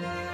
Bye.